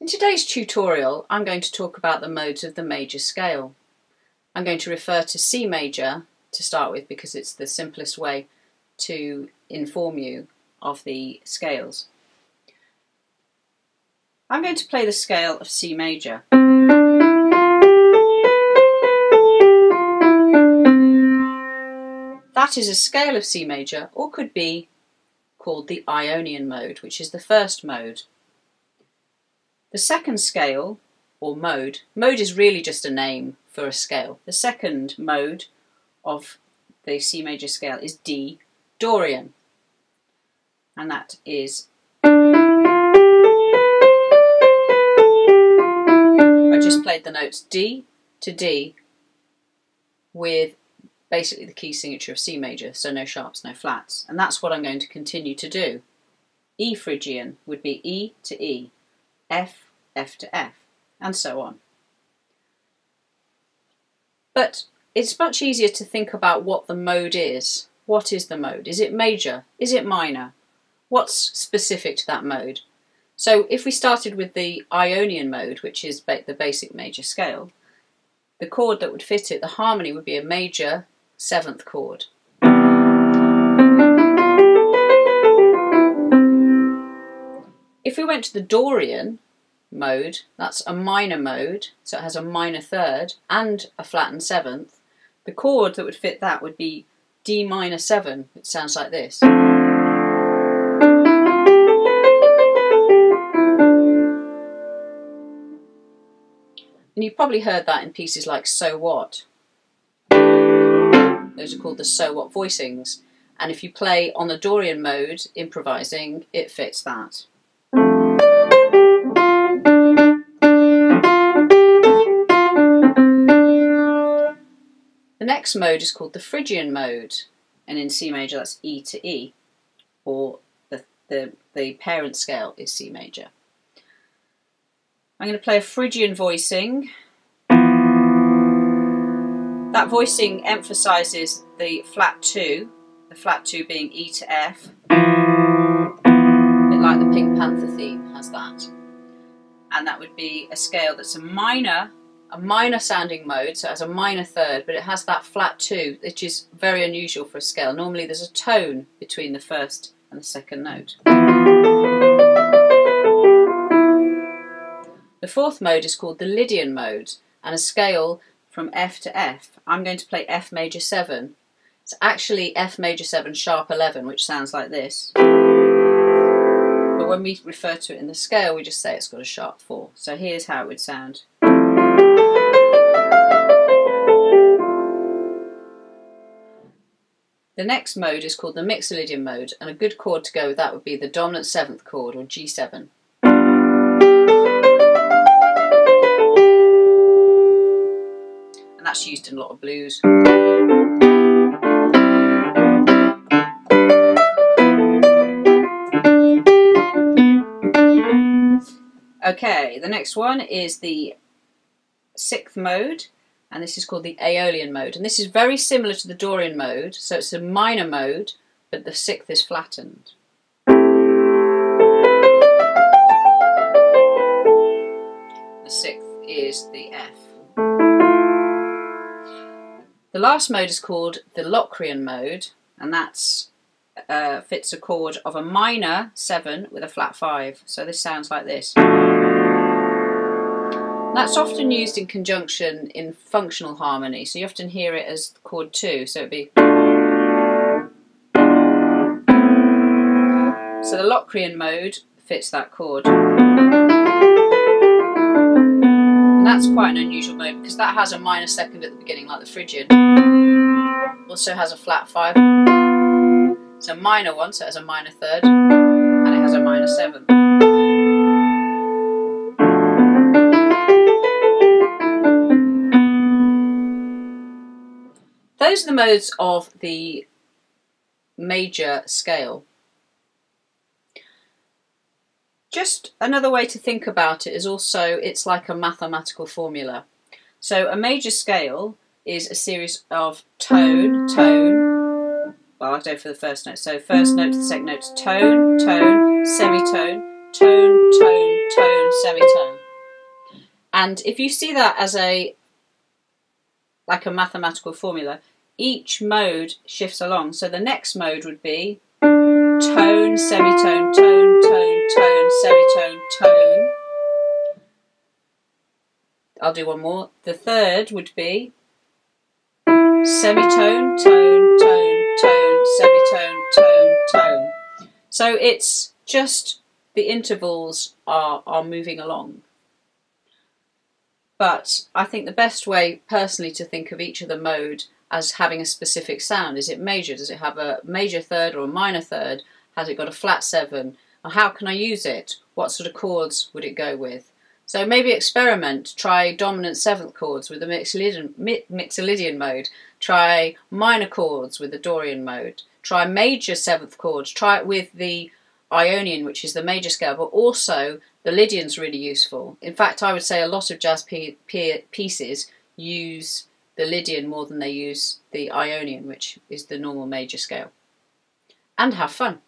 In today's tutorial, I'm going to talk about the modes of the major scale. I'm going to refer to C major to start with because it's the simplest way to inform you of the scales. I'm going to play the scale of C major. That is a scale of C major or could be called the Ionian mode, which is the first mode. The second scale, or mode, mode is really just a name for a scale. The second mode of the C major scale is D, Dorian. And that is I just played the notes D to D with basically the key signature of C major, so no sharps, no flats. And that's what I'm going to continue to do. E Phrygian would be E to E, F, F to F, and so on. But it's much easier to think about what the mode is. What is the mode? Is it major? Is it minor? What's specific to that mode? So if we started with the Ionian mode, which is ba the basic major scale, the chord that would fit it, the harmony would be a major seventh chord. If we went to the Dorian, mode, that's a minor mode, so it has a minor third and a flattened seventh, the chord that would fit that would be D minor 7, which sounds like this. And you've probably heard that in pieces like So What. Those are called the So What voicings. And if you play on the Dorian mode, improvising, it fits that. Next mode is called the Phrygian mode, and in C major that's E to E, or the, the, the parent scale is C major. I'm going to play a Phrygian voicing. That voicing emphasises the flat 2, the flat 2 being E to F, a bit like the Pink Panther theme has that. And that would be a scale that's a minor a minor sounding mode, so it has a minor third, but it has that flat two, which is very unusual for a scale. Normally there's a tone between the first and the second note. The fourth mode is called the Lydian mode, and a scale from F to F. I'm going to play F major 7. It's actually F major 7 sharp 11, which sounds like this. But when we refer to it in the scale, we just say it's got a sharp 4. So here's how it would sound. The next mode is called the Mixolydian mode, and a good chord to go with that would be the dominant seventh chord, or G7. And that's used in a lot of blues. Okay, the next one is the sixth mode, and this is called the Aeolian mode. And this is very similar to the Dorian mode, so it's a minor mode, but the sixth is flattened. The sixth is the F. The last mode is called the Locrian mode, and that's uh, fits a chord of a minor 7 with a flat 5. So this sounds like this. That's often used in conjunction in functional harmony, so you often hear it as chord 2, so it'd be... So the Locrian mode fits that chord. And that's quite an unusual mode because that has a minor second at the beginning like the Phrygian. Also has a flat 5. It's a minor one, so it has a minor third, and it has a minor seventh. Those are the modes of the major scale. Just another way to think about it is also it's like a mathematical formula. So a major scale is a series of tone, tone, well I'll go for the first note. So first note to the second note, tone, tone, semitone, tone, tone, tone, semitone. And if you see that as a like a mathematical formula, each mode shifts along. So the next mode would be tone, semitone, tone, tone, tone, semitone, tone. I'll do one more. The third would be semitone, tone, tone, tone, semitone, tone, tone. So it's just the intervals are, are moving along. But I think the best way personally to think of each of the mode as having a specific sound. Is it major? Does it have a major third or a minor third? Has it got a flat seven? Or how can I use it? What sort of chords would it go with? So maybe experiment, try dominant seventh chords with the Mixolydian, Mixolydian mode, try minor chords with the Dorian mode, try major seventh chords, try it with the Ionian, which is the major scale, but also the Lydian's really useful. In fact, I would say a lot of jazz pieces use the Lydian more than they use the Ionian, which is the normal major scale. And have fun.